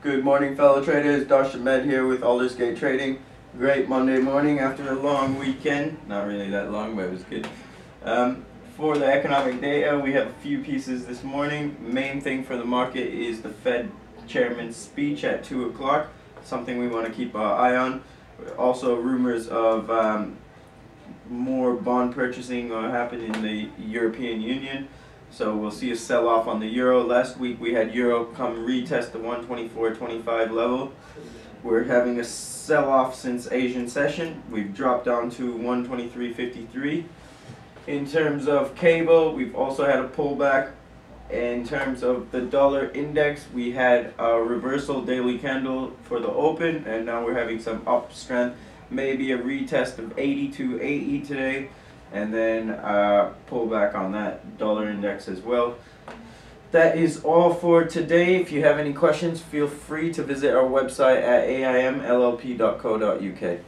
Good morning, fellow traders. Darshan Med here with Aldersgate Trading. Great Monday morning after a long weekend. Not really that long, but it was good. Um, for the economic data, we have a few pieces this morning. Main thing for the market is the Fed chairman's speech at 2 o'clock, something we want to keep our eye on. Also, rumors of um, more bond purchasing uh, happen in the European Union. So we'll see a sell off on the euro. Last week we had euro come retest the 124.25 level. We're having a sell off since Asian session. We've dropped down to 123.53. In terms of cable, we've also had a pullback. In terms of the dollar index, we had a reversal daily candle for the open, and now we're having some up strength. Maybe a retest of 82, 80 today, and then uh, pull back on that index as well. That is all for today. If you have any questions, feel free to visit our website at aimllp.co.uk.